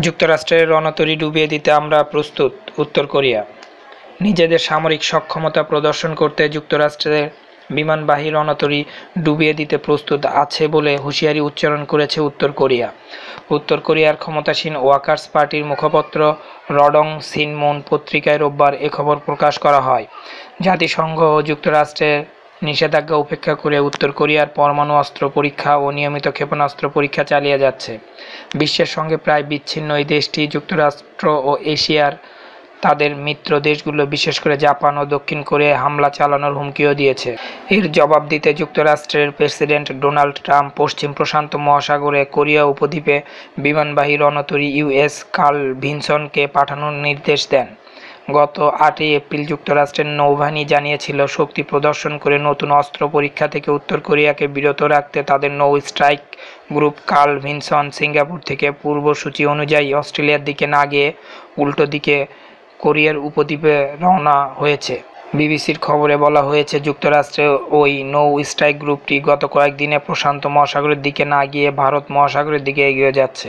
যুক্তরাষ্ট্রের রণতরী ডুবিয়ে দিতে আমরা প্রস্তুত উত্তর কোরিয়া। নিজেদের সামরিক সক্ষমতা প্রদর্শন করতে যুক্তরাষ্ট্রের বিমানবাহী রণতরী ডুবিয়ে দিতে প্রস্তুত আছে বলে হুঁশিয়ারি উচ্চারণ করেছে উত্তর কোরিয়া। উত্তর কোরিয়ার ক্ষমতাসীন ওয়াকার্স পার্টির মুখপত্র রডং সিনমুন পত্রিকায় রোববার এ খবর প্রকাশ করা হয়। জাতিসংঘ ও যুক্তরাষ্ট্রের নিষেধাজ্ঞা উপেক্ষা করে উত্তর কোরিয়ার পরমাণু অস্ত্র পরীক্ষা ও নিয়মিত ক্ষেপণাস্ত্র পরীক্ষা চালিয়ে যাচ্ছে। বিশ্বের সঙ্গে প্রায় বিচ্ছিন্ন এই দেশটি যুক্তরাষ্ট্র ও এশিয়ার তাদের মিত্র দেশগুলো, বিশেষ করে জাপান ও দক্ষিণ কোরিয়ায় হামলা চালানোর হুমকিও দিয়েছে। এর জবাব দিতে যুক্তরাষ্ট্রের প্রেসিডেন্ট ডোনাল্ড ট্রাম্প পশ্চিম প্রশান্ত মহাসাগরে কোরিয়া উপদ্বীপে বিমানবাহী রণতরী ইউএস কার্ল ভিনসনকে পাঠানোর নির্দেশ দেন। গত আটই এপ্রিল যুক্তরাষ্ট্রের নৌবাহিনী জানিয়েছিল, শক্তি প্রদর্শন করে নতুন অস্ত্র পরীক্ষা থেকে উত্তর কোরিয়াকে বিরত রাখতে তাদের নৌ strike group Carl Vinson Singapore থেকে পূর্বসূচি অনুযায়ী অস্ট্রেলিয়ার দিকে না গিয়ে উল্টো দিকে কোরিয়ার উপদ্বীপে রওনা হয়েছে। বিবিসির খবরে বলা হয়েছে, যুক্তরাষ্ট্রে ওই নৌ স্ট্রাইক গ্রুপটি গত কয়েকদিনে প্রশান্ত মহাসাগরের দিকে না গিয়ে ভারত মহাসাগরের দিকে এগিয়ে যাচ্ছে।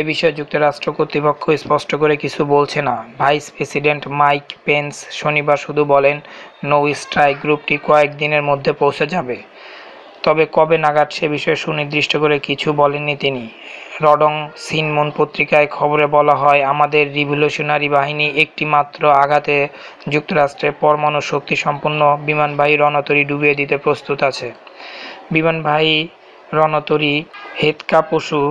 এ বিষয়ে যুক্তরাষ্ট্র কর্তৃপক্ষ স্পষ্ট করে কিছু বলছে না। ভাইস প্রেসিডেন্ট মাইক পেন্স শনিবার শুধু বলেন, নৌ স্ট্রাইক গ্রুপটি কয়েকদিনের মধ্যে পৌঁছে যাবে। তবে কবে নাগাদ সে বিষয়ে সুনির্দিষ্ট করে কিছু বলেননি তিনি। রডং সিনমুন পত্রিকায় খবরে বলা হয়, আমাদের রিভলিউশনারি বাহিনী একটি মাত্র আঘাতে যুক্তরাষ্ট্রের পরমাণু শক্তি সম্পন্ন বিমানবাহী রণতরী ডুবিয়ে দিতে প্রস্তুত আছে। বিমানবাহী রণতরী হেতকা পশু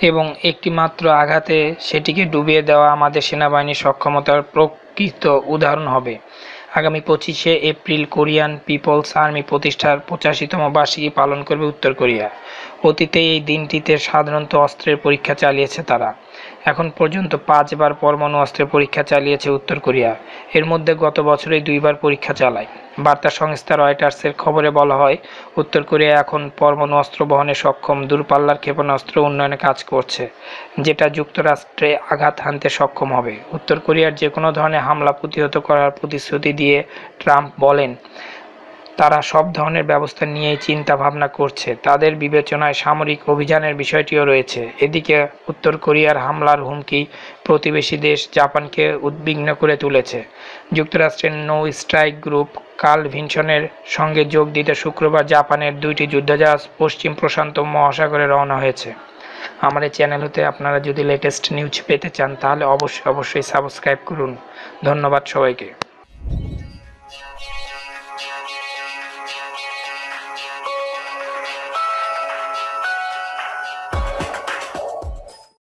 এবং একটি মাত্র আঘাতে সেটিকে ডুবিয়ে দেওয়া আমাদের সেনাবাহিনীর সক্ষমতার প্রকৃত উদাহরণ হবে। আগামী পঁচিশে এপ্রিল কোরিয়ান পিপলস আর্মি প্রতিষ্ঠার পঁচাশিতম বার্ষিকী পালন করবে উত্তর কোরিয়া। অতীতে এই দিনটিতে সাধারণত অস্ত্রের পরীক্ষা চালিয়েছে তারা। এখন পর্যন্ত পাঁচবার পরমাণু অস্ত্রের পরীক্ষা চালিয়েছে উত্তর কোরিয়া। এর মধ্যে গত বছরেই দুইবার পরীক্ষা চালায়। বার্তা সংস্থা রয়টার্সের খবরে বলা হয়, উত্তর কোরিয়া এখন পরমাণু অস্ত্র বহনে সক্ষম। দূরপাল্লার ক্ষেপণাস্ত্র উন্নয়নে কাজ করছে, যেটা যুক্তরাষ্ট্রে আঘাত হানতে সক্ষম হবে। উত্তর কোরিয়ার যে কোনো ধরনের হামলা প্রতিহত করার প্রতিশ্রুতি দিয়ে ট্রাম্প বলেন তারা সব ধরনের ব্যবস্থা নিয়েই চিন্তা ভাবনা করছে। তাদের বিবেচনায় সামরিক অভিযানের বিষয়টিও রয়েছে। এদিকে উত্তর কোরিয়ার হামলার হুমকি প্রতিবেশী দেশ জাপানকে উদ্বিগ্ন করে তুলেছে। যুক্তরাষ্ট্রের নৌ স্ট্রাইক গ্রুপ কার্ল ভিনসনের সঙ্গে যোগ দিতে শুক্রবার জাপানের দুইটি যুদ্ধজাহাজ পশ্চিম প্রশান্ত মহাসাগরে রওনা হয়েছে। আমার এই চ্যানেল হতে আপনারা যদি লেটেস্ট নিউজ পেতে চান, তাহলে অবশ্যই অবশ্যই সাবস্ক্রাইব করুন। ধন্যবাদ সবাইকে।